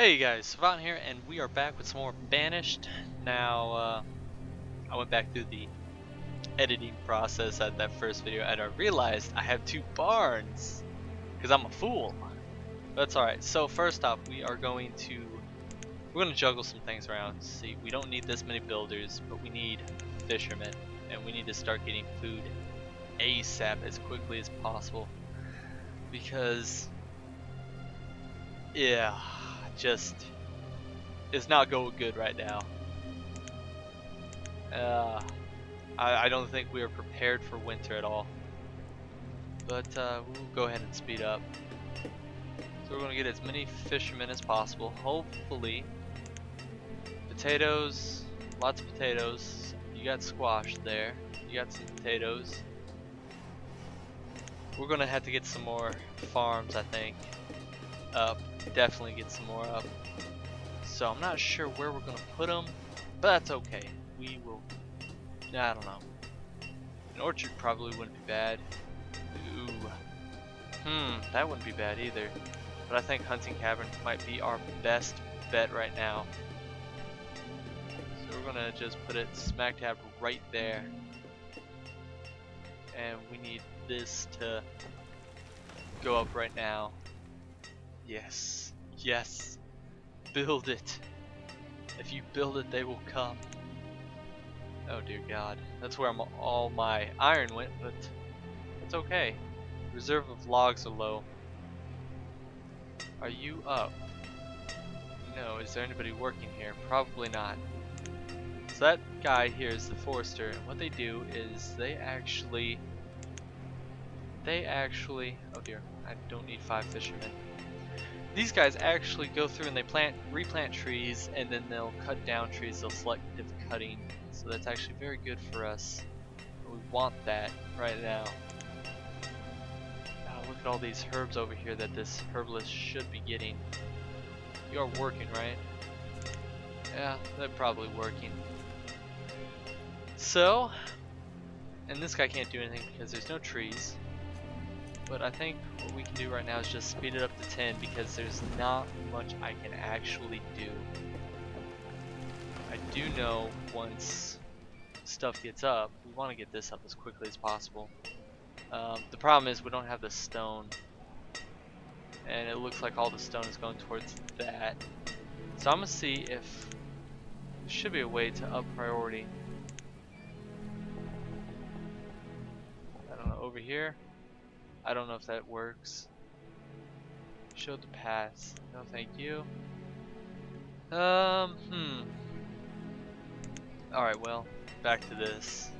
Hey guys, Cervant here, and we are back with some more Banished. Now, uh, I went back through the editing process at that first video, and I realized I have two barns, because I'm a fool. That's alright, so first off, we are going to, we're going to juggle some things around. See, we don't need this many builders, but we need fishermen, and we need to start getting food ASAP as quickly as possible, because, yeah just is not going good right now. Uh, I, I, don't think we are prepared for winter at all. But uh, we'll go ahead and speed up. So we're going to get as many fishermen as possible. Hopefully, potatoes, lots of potatoes. You got squash there. You got some potatoes. We're going to have to get some more farms, I think up. Definitely get some more up. So I'm not sure where we're going to put them, but that's okay. We will, I don't know. An orchard probably wouldn't be bad. Ooh. Hmm, that wouldn't be bad either. But I think Hunting Cabin might be our best bet right now. So we're going to just put it smack dab right there. And we need this to go up right now. Yes. Yes. Build it. If you build it, they will come. Oh dear God. That's where I'm, all my iron went, but it's okay. Reserve of logs are low. Are you up? No. Is there anybody working here? Probably not. So that guy here is the forester, and what they do is they actually... They actually... Oh dear. I don't need five fishermen these guys actually go through and they plant, replant trees, and then they'll cut down trees. They'll selective cutting, so that's actually very good for us. We want that right now. Oh, look at all these herbs over here that this herbalist should be getting. You are working, right? Yeah, they're probably working. So, and this guy can't do anything because there's no trees. But I think what we can do right now is just speed it up to 10 because there's not much I can actually do. I do know once stuff gets up, we want to get this up as quickly as possible. Um, the problem is we don't have the stone. And it looks like all the stone is going towards that. So I'm going to see if there should be a way to up priority. I don't know, over here. I don't know if that works. Show the pass. No, thank you. Um, hmm. Alright, well, back to this.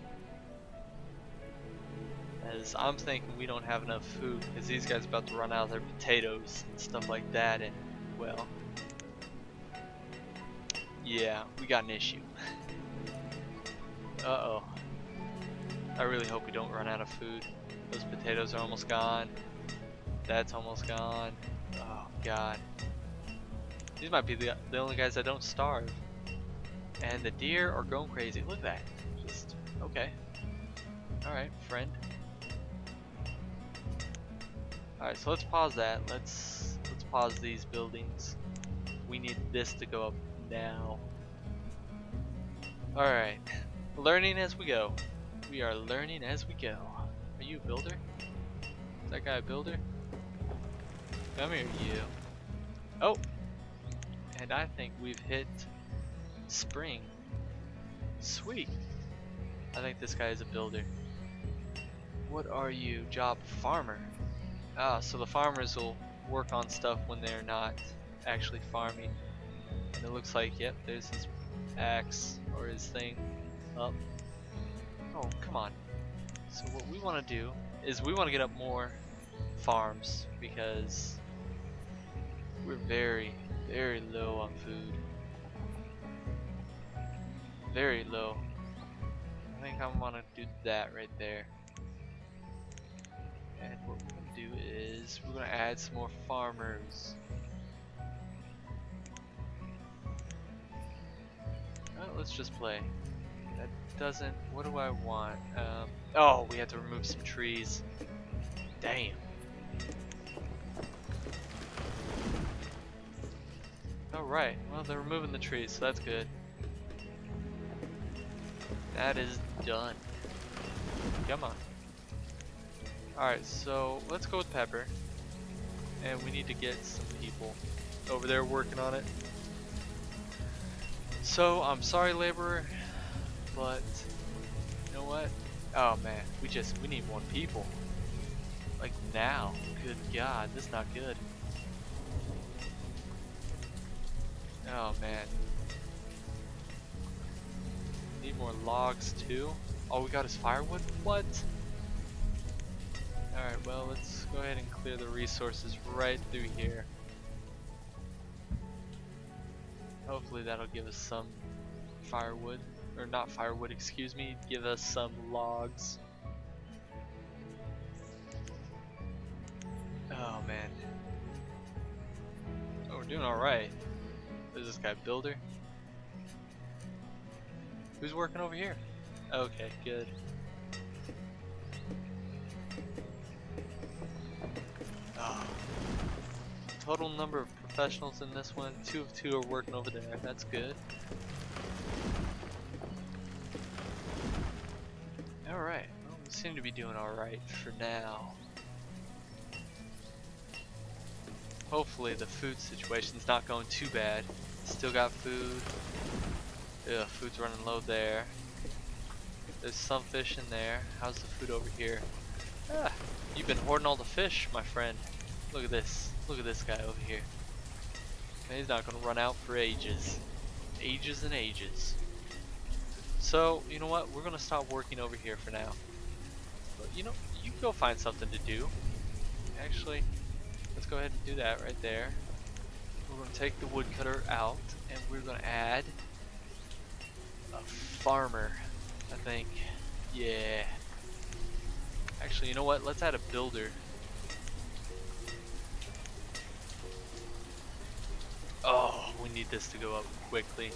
As I'm thinking we don't have enough food because these guys about to run out of their potatoes and stuff like that and, well, yeah, we got an issue. Uh-oh. I really hope we don't run out of food. Those potatoes are almost gone. That's almost gone. Oh god. These might be the, the only guys that don't starve. And the deer are going crazy. Look at that. Just, okay. Alright, friend. Alright, so let's pause that. Let's let's pause these buildings. We need this to go up now. Alright. Learning as we go. We are learning as we go. Are you a builder? Is that guy a builder? Come here, you. Oh! And I think we've hit spring. Sweet. I think this guy is a builder. What are you? Job farmer. Ah, so the farmers will work on stuff when they're not actually farming. And it looks like, yep, there's his axe or his thing up. Oh, come on. So what we want to do is we want to get up more farms because we're very, very low on food. Very low. I think I want to do that right there. And what we're going to do is we're going to add some more farmers. Well, let's just play doesn't... What do I want? Um, oh, we have to remove some trees. Damn. Alright, well they're removing the trees, so that's good. That is done. Come on. Alright, so let's go with Pepper. And we need to get some people over there working on it. So, I'm sorry laborer, but you know what? Oh man, we just, we need more people. Like now. Good god, this is not good. Oh man. Need more logs too. All we got is firewood? What? Alright, well let's go ahead and clear the resources right through here. Hopefully that'll give us some firewood. Or not firewood, excuse me. Give us some logs. Oh man. Oh, we're doing alright. Who's this guy, Builder? Who's working over here? Okay, good. Oh. Total number of professionals in this one, two of two are working over there, that's good. Alright, well, we seem to be doing alright for now. Hopefully the food situation's not going too bad. Still got food. Ugh, food's running low there. There's some fish in there. How's the food over here? Ah, you've been hoarding all the fish, my friend. Look at this. Look at this guy over here. Man, he's not gonna run out for ages. Ages and ages. So, you know what? We're gonna stop working over here for now. But, you know, you go find something to do. Actually, let's go ahead and do that right there. We're gonna take the woodcutter out, and we're gonna add a farmer, I think. Yeah. Actually, you know what? Let's add a builder. Oh, we need this to go up quickly.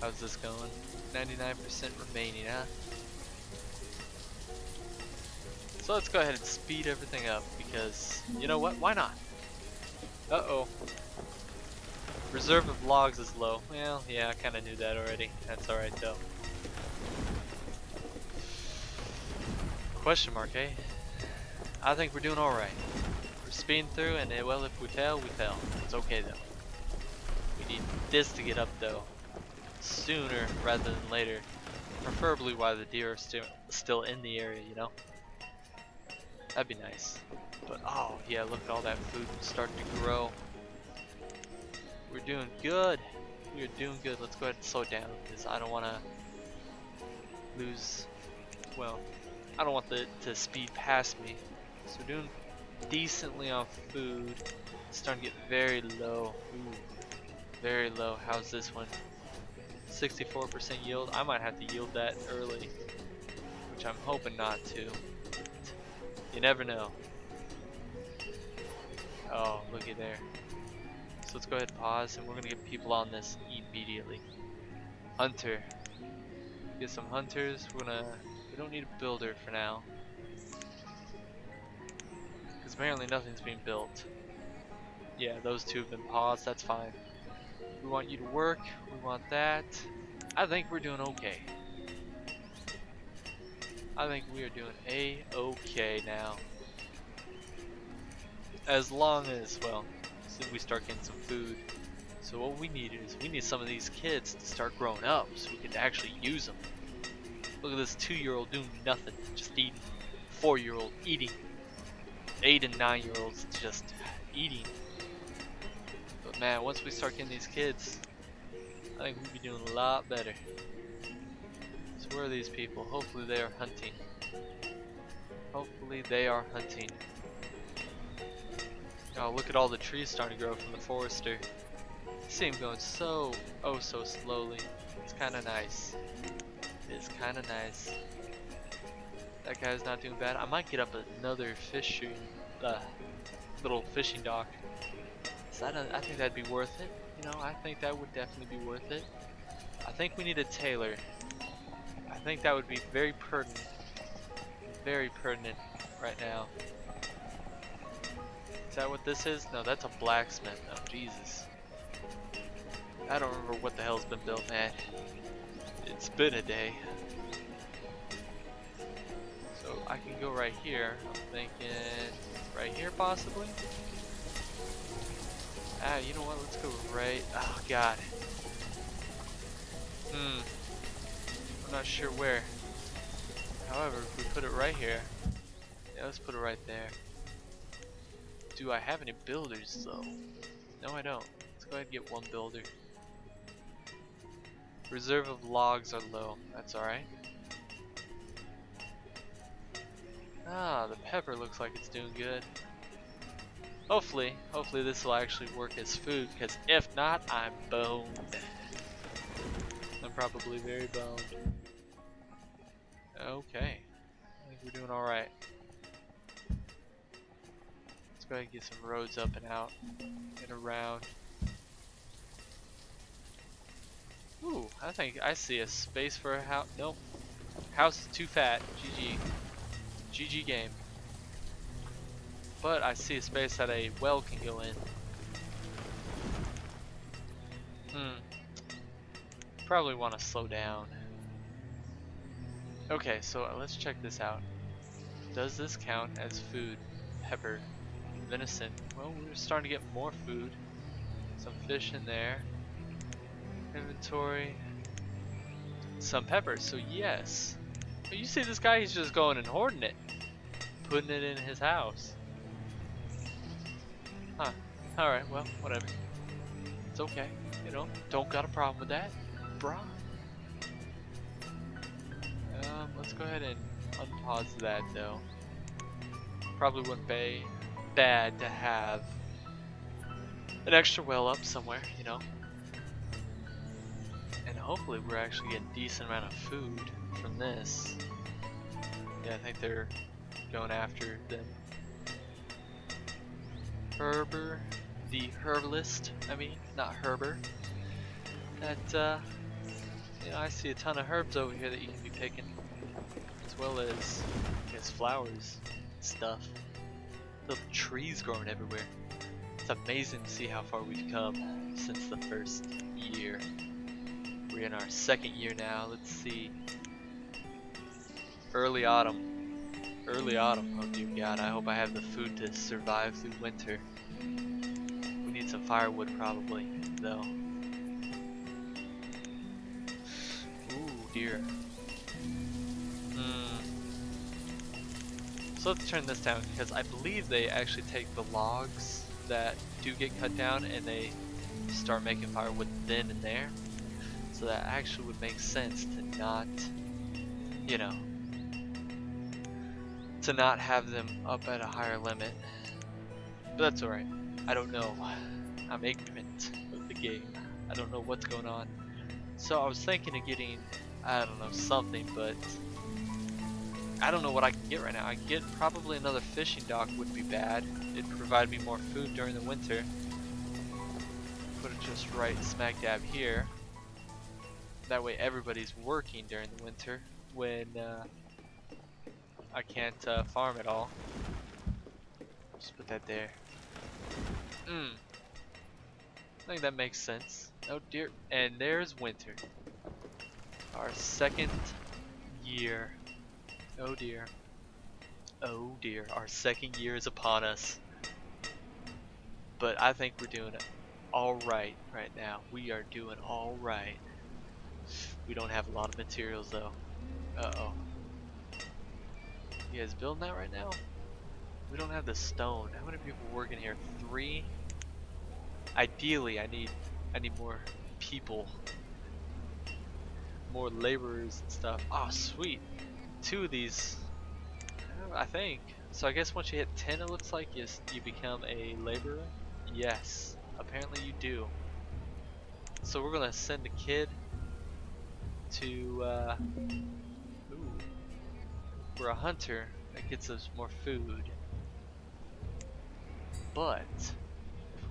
How's this going? 99% remaining, huh? So let's go ahead and speed everything up because, you know what? Why not? Uh-oh. Reserve of logs is low. Well, yeah, I kind of knew that already. That's alright though. Question mark, eh? I think we're doing alright. We're speeding through and, eh, well, if we fail, we fail. It's okay though. We need this to get up though. Sooner rather than later. Preferably while the deer are still still in the area, you know? That'd be nice. But oh yeah, look at all that food starting to grow. We're doing good. We're doing good. Let's go ahead and slow down because I don't want to lose. Well, I don't want the to speed past me. So we're doing decently on food. It's starting to get very low. Ooh, very low. How's this one? 64% yield. I might have to yield that early, which I'm hoping not to. You never know. Oh, looky there. So let's go ahead and pause and we're gonna get people on this immediately. Hunter. Get some hunters. We're gonna we don't need a builder for now. Because apparently nothing's being built. Yeah, those two have been paused, that's fine. We want you to work, we want that. I think we're doing okay. I think we are doing a-okay now. As long as, well, we start getting some food. So what we need is, we need some of these kids to start growing up so we can actually use them. Look at this two-year-old doing nothing, just eating. Four-year-old eating. Eight and nine-year-olds just eating. Man, once we start getting these kids, I think we'll be doing a lot better. So where are these people? Hopefully they are hunting. Hopefully they are hunting. Oh, look at all the trees starting to grow from the forester. See him going so, oh so slowly. It's kind of nice. It's kind of nice. That guy's not doing bad. I might get up another fishing, uh, little fishing dock. So I, I think that'd be worth it. You know, I think that would definitely be worth it. I think we need a tailor. I think that would be very pertinent. Very pertinent right now. Is that what this is? No, that's a blacksmith. Oh, Jesus. I don't remember what the hell's been built, man. It's been a day. So I can go right here. I'm thinking right here possibly. Ah, you know what? Let's go right. Oh god. Hmm. I'm not sure where. However, if we put it right here, yeah, let's put it right there. Do I have any builders though? No, I don't. Let's go ahead and get one builder. Reserve of logs are low. That's alright. Ah, the pepper looks like it's doing good. Hopefully, hopefully this will actually work as food, because if not, I'm boned. I'm probably very boned. Okay. I think we're doing alright. Let's go ahead and get some roads up and out and around. Ooh, I think I see a space for a house. Nope. House is too fat. GG. GG game. But I see a space that a well can go in. Hmm. Probably want to slow down. Okay, so let's check this out. Does this count as food? Pepper. Venison. Well, we're starting to get more food. Some fish in there. Inventory. Some peppers, so yes. But you see this guy, he's just going and hoarding it. Putting it in his house. Alright, well, whatever. It's okay. You know, don't got a problem with that. Bruh. Um, let's go ahead and unpause that though. Probably wouldn't be bad to have an extra well up somewhere, you know. And hopefully we're actually getting decent amount of food from this. Yeah, I think they're going after them. Herber, the herbalist, I mean, not Herber. That, uh, you know, I see a ton of herbs over here that you can be picking. As well as, guess, flowers stuff. Little trees growing everywhere. It's amazing to see how far we've come since the first year. We're in our second year now. Let's see. Early autumn. Early autumn. Oh dear God, I hope I have the food to survive through winter. Some firewood probably, though. Ooh dear. Hmm. So let's turn this down because I believe they actually take the logs that do get cut down and they start making firewood then and there. So that actually would make sense to not, you know, to not have them up at a higher limit. But that's alright. I don't know. I'm ignorant of the game. I don't know what's going on. So I was thinking of getting, I don't know, something, but I don't know what I can get right now. I get probably another fishing dock would be bad. It'd provide me more food during the winter. Put it just right smack dab here. That way everybody's working during the winter when uh, I can't uh, farm at all. Just put that there. Hmm. I think that makes sense. Oh dear. And there's winter. Our second year. Oh dear. Oh dear. Our second year is upon us. But I think we're doing alright right now. We are doing alright. We don't have a lot of materials though. Uh oh. You guys building that right now? We don't have the stone. How many people working here? Three? Ideally, I need I need more people. More laborers and stuff. Oh, sweet. Two of these, I think. So I guess once you hit 10, it looks like you, you become a laborer? Yes, apparently you do. So we're gonna send a kid to, uh, ooh, we're a hunter that gets us more food. But,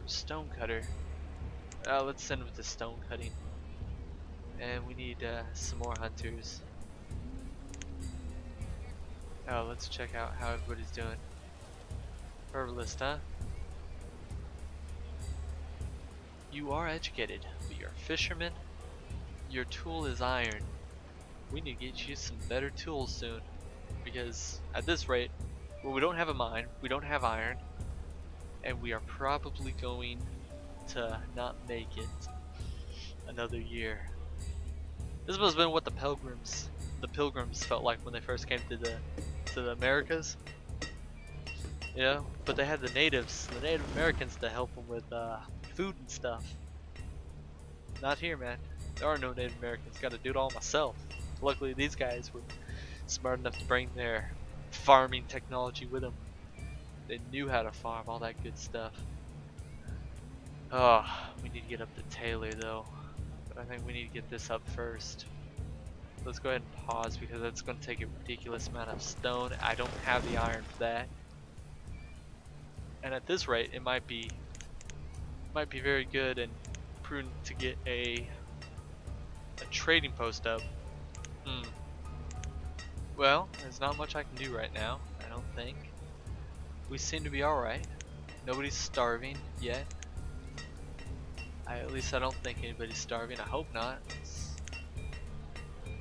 stonecutter, uh, let's send him to stone cutting. And we need uh, some more hunters. Oh, let's check out how everybody's doing. Herbalist, huh? you are educated, but you're a fisherman. Your tool is iron. We need to get you some better tools soon. Because at this rate, well, we don't have a mine, we don't have iron, and we are probably going to not make it another year. This must have been what the pilgrims the pilgrims felt like when they first came to the to the Americas. You know, but they had the natives, the Native Americans to help them with uh, food and stuff. Not here, man. There are no Native Americans. Got to do it all myself. Luckily, these guys were smart enough to bring their farming technology with them. They knew how to farm, all that good stuff. Oh, we need to get up to tailor though. But I think we need to get this up first. Let's go ahead and pause because that's going to take a ridiculous amount of stone. I don't have the iron for that. And at this rate, it might be might be very good and prudent to get a a trading post up. Hmm. Well, there's not much I can do right now, I don't think. We seem to be alright. Nobody's starving yet. I, at least I don't think anybody's starving. I hope not.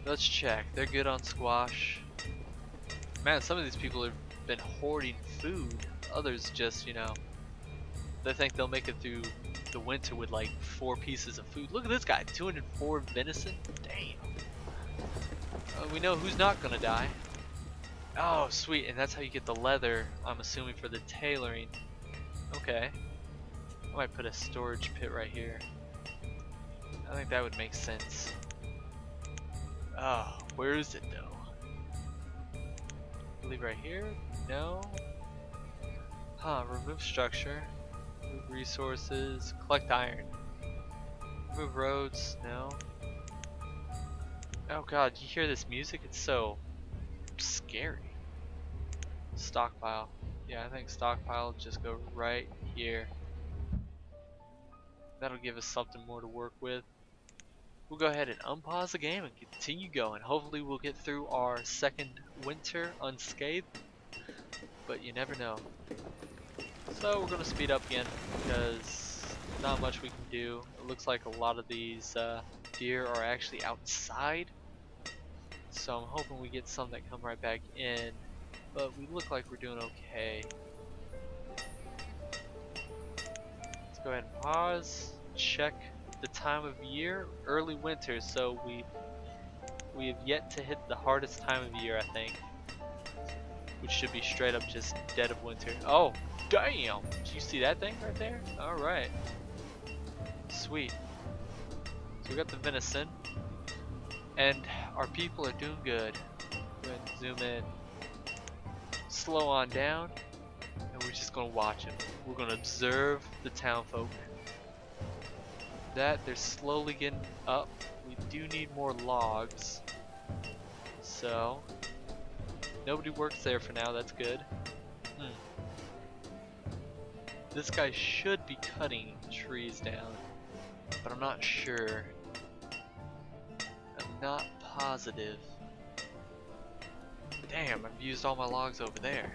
Let's check. They're good on squash. Man, some of these people have been hoarding food. Others just, you know, they think they'll make it through the winter with like four pieces of food. Look at this guy, 204 venison. Damn. Uh, we know who's not gonna die. Oh, sweet, and that's how you get the leather, I'm assuming, for the tailoring. Okay. I might put a storage pit right here. I think that would make sense. Oh, where is it though? I believe right here? No. Huh, remove structure. Remove resources. Collect iron. Remove roads. No. Oh god, you hear this music? It's so scary. Stockpile. Yeah, I think stockpile just go right here. That'll give us something more to work with. We'll go ahead and unpause the game and continue going. Hopefully we'll get through our second winter unscathed, but you never know. So we're going to speed up again because not much we can do. It looks like a lot of these uh, deer are actually outside. So I'm hoping we get some that come right back in, but we look like we're doing okay. Let's go ahead and pause, check the time of year, early winter, so we we have yet to hit the hardest time of year, I think. Which should be straight up just dead of winter. Oh, damn! Did you see that thing right there? Alright. Sweet. So we got the venison. And our people are doing good. Go ahead and zoom in. Slow on down. And we're just gonna watch them. We're gonna observe the town folk that. They're slowly getting up. We do need more logs. So, nobody works there for now. That's good. Hmm. This guy should be cutting trees down, but I'm not sure. I'm not positive. Damn, I've used all my logs over there.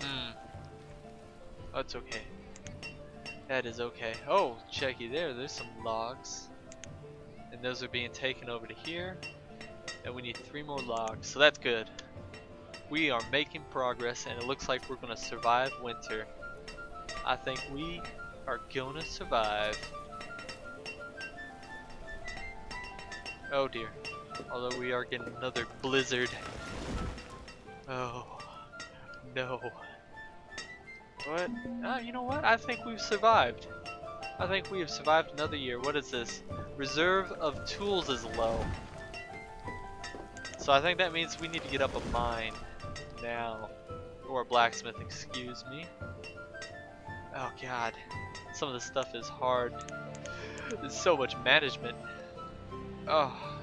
Hmm. That's okay. That is okay. Oh, checky there, there's some logs. And those are being taken over to here. And we need three more logs, so that's good. We are making progress and it looks like we're gonna survive winter. I think we are gonna survive. Oh dear. Although we are getting another blizzard. Oh, no. What? Uh, you know what? I think we've survived. I think we have survived another year. What is this? Reserve of tools is low. So I think that means we need to get up a mine now. Or a blacksmith, excuse me. Oh god. Some of this stuff is hard. There's so much management. Oh.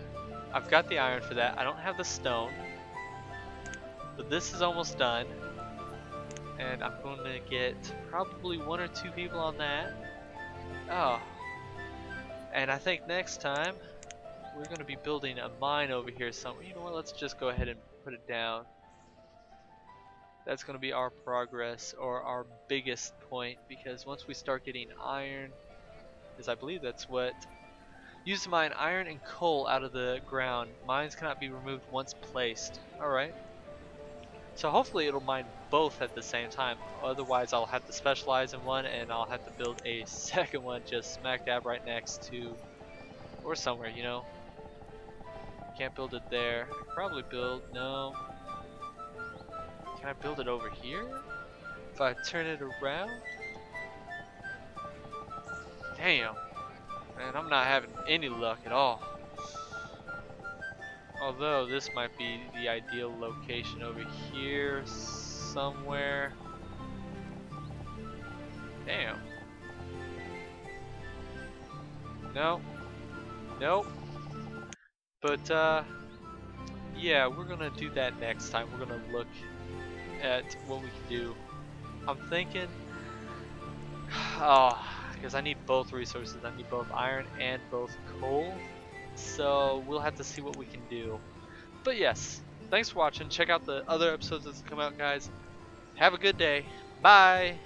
I've got the iron for that. I don't have the stone. But this is almost done and I'm going to get probably one or two people on that. Oh, and I think next time we're going to be building a mine over here somewhere. You know what, let's just go ahead and put it down. That's going to be our progress or our biggest point because once we start getting iron because I believe that's what used to mine iron and coal out of the ground. Mines cannot be removed once placed. Alright. So hopefully it'll mine both at the same time. Otherwise I'll have to specialize in one and I'll have to build a second one just smack dab right next to or somewhere, you know. Can't build it there. Probably build, no. Can I build it over here? If I turn it around? Damn. Man, I'm not having any luck at all. Although this might be the ideal location over here somewhere. Damn. No. Nope. But uh yeah, we're gonna do that next time. We're gonna look at what we can do. I'm thinking oh because I need both resources. I need both iron and both coal. So we'll have to see what we can do. But yes, thanks for watching. Check out the other episodes that's come out, guys. Have a good day. Bye.